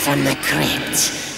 from the crypt.